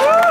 Woo!